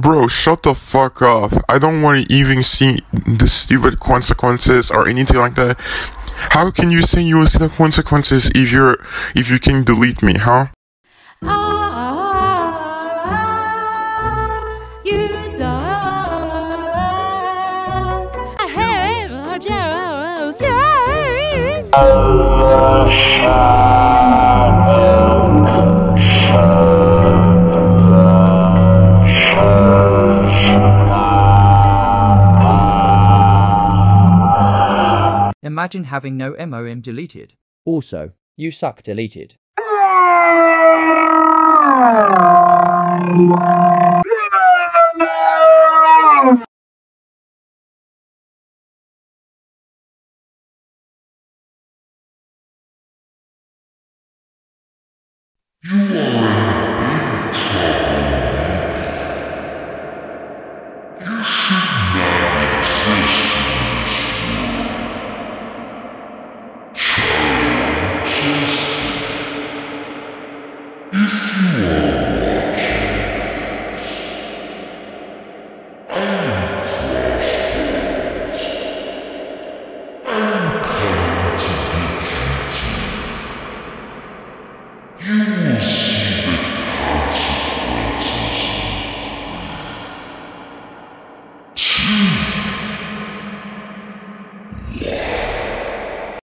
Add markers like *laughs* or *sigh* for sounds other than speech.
Bro, shut the fuck up. I don't want to even see the stupid consequences or anything like that. How can you say you will see the consequences if you're if you can delete me, huh? Imagine having no MOM deleted. Also, you suck deleted. You *laughs* *laughs*